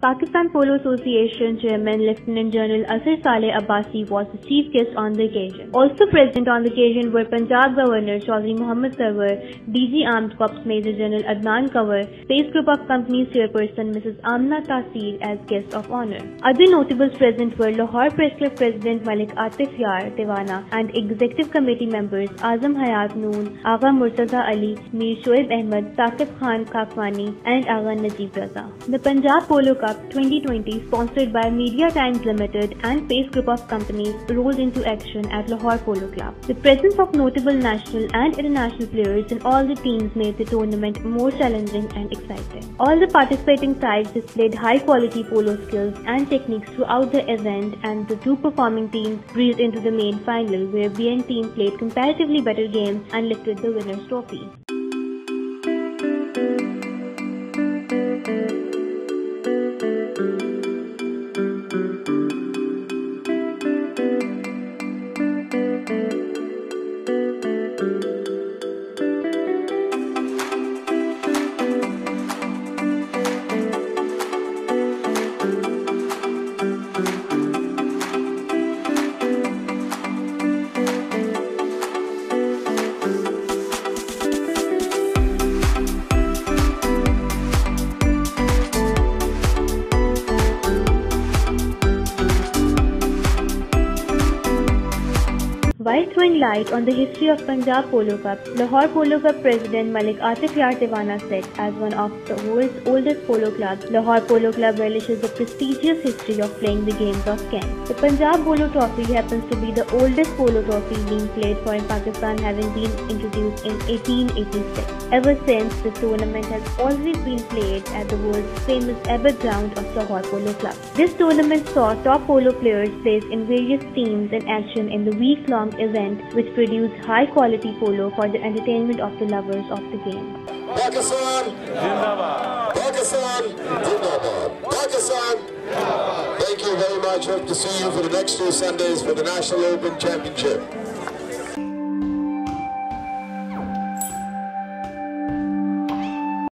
Pakistan Polo Association Chairman Lieutenant General Azhar Saleh Abbasi was the chief guest on the occasion. Also present on the occasion were Punjab Governor Chaudhry Mohammad Sarwar, DG Armed Corps Major General Adnan Kanwar, Pace Group of Companies Chairperson Mrs. Amna Taseer as guest of honor. Other notables present were Lahore Press Club President Malik Atif Yar Dewana and Executive Committee members Azam Hayat Noon, Agha Murtaza Ali, Mir Shoaib Ahmed, Saqib Khan Kakwani and Agha Najib Raza. The Punjab Polo Cup 2020 sponsored by Media Times Limited and Pace Group of Companies rolled into action at Lahore Polo Club. The presence of notable national and international players in all the teams made the tournament more challenging and exciting. All the participating sides displayed high quality polo skills and techniques throughout the event and the two performing teams breezed into the main final where BN team played comparatively better games and lifted the winner's trophy. While throwing light on the history of Punjab Polo Cup, Lahore Polo Cup President Malik Atif Yar Dewana said, as one of the world's oldest polo clubs, Lahore Polo Club relishes the prestigious history of playing the games of Kent. The Punjab Polo Trophy happens to be the oldest polo trophy being played for in Pakistan having been introduced in 1886. Ever since, the tournament has always been played at the world's famous Abad ground of Lahore Polo Club. This tournament saw top polo players placed in various teams in action in the week-long event which produced high quality polo for the entertainment of the lovers of the game. Pakistan Zindabad. Pakistan Zindabad. Pakistan Thank you very much. Hope to see you for the next two Sundays for the National Open Championship.